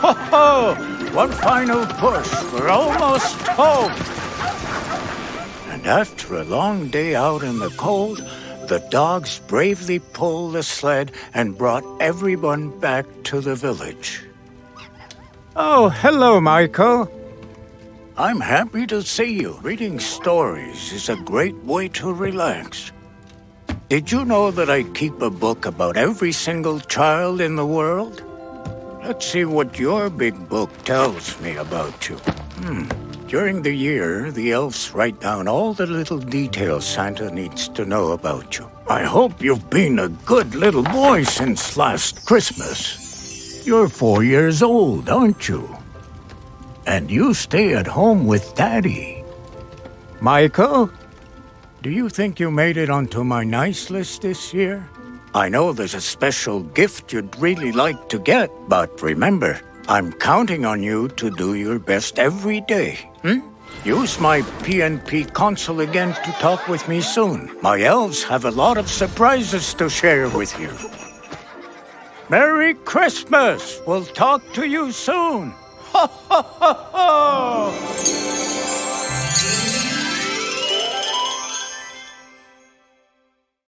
Ho ho! One final push. We're almost home. And after a long day out in the cold, the dogs bravely pulled the sled and brought everyone back to the village. Oh, hello, Michael. I'm happy to see you. Reading stories is a great way to relax. Did you know that I keep a book about every single child in the world? Let's see what your big book tells me about you. Hmm. During the year, the elves write down all the little details Santa needs to know about you. I hope you've been a good little boy since last Christmas. You're four years old, aren't you? And you stay at home with Daddy. Michael? Do you think you made it onto my nice list this year? I know there's a special gift you'd really like to get, but remember, I'm counting on you to do your best every day. Hmm? Use my PNP console again to talk with me soon. My elves have a lot of surprises to share with you. Merry Christmas! We'll talk to you soon. Ha ha ha!